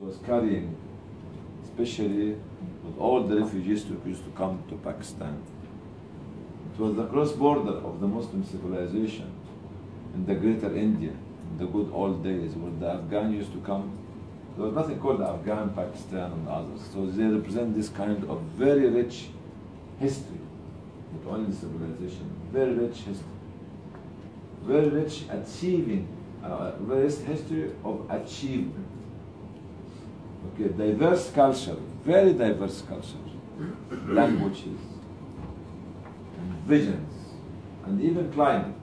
was carrying, especially with all the refugees who used to come to Pakistan. It was the cross border of the Muslim civilization in the greater India, in the good old days, when the Afghan used to come. There was nothing called Afghan, Pakistan, and others. So they represent this kind of very rich history, not only civilization, very rich history, very rich achieving, uh, very history of achievement. Okay, diverse culture, very diverse culture, languages, visions, and even climate.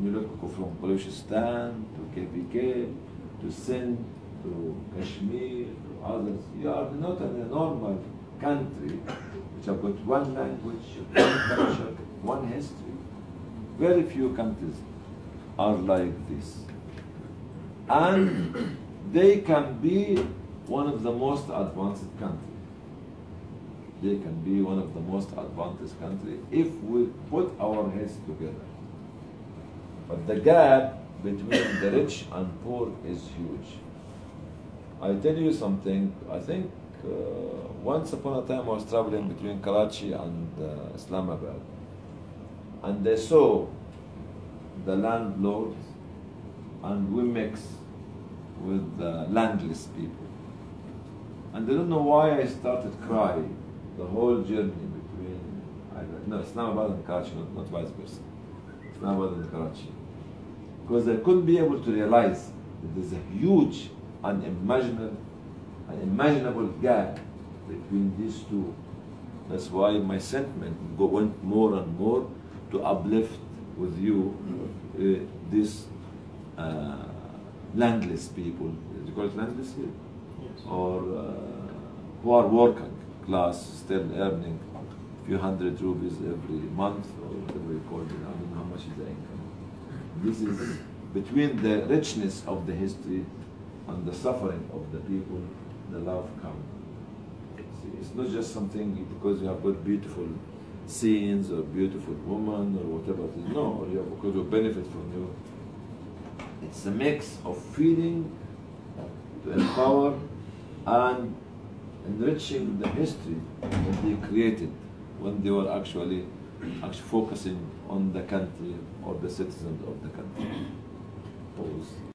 You look from Balochistan to KPK to Sindh to Kashmir to others. You are not in a normal country which have got one language, one culture, one history. Very few countries are like this. And they can be one of the most advanced countries. They can be one of the most advanced countries if we put our heads together. But the gap between the rich and poor is huge. I tell you something, I think uh, once upon a time I was traveling between Karachi and uh, Islamabad, and they saw the landlords, and we mix with the landless people. And I don't know why I started crying the whole journey between, no, Islamabad and Karachi, not, not vice versa. Islamabad and Karachi. Because I couldn't be able to realize that there's a huge, unimaginable, unimaginable gap between these two. That's why my sentiment went more and more to uplift with you uh, these uh, landless people. Do you call it landless here? Or uh, who are working class, still earning a few hundred rupees every month, or whatever you call it. I don't know how much is the income. This is between the richness of the history and the suffering of the people, the love comes. It's not just something because you have got beautiful scenes or beautiful woman or whatever. No, you have because you benefit from you. It's a mix of feeling to empower and enriching the history that they created when they were actually actually focusing on the country or the citizens of the country. Pause.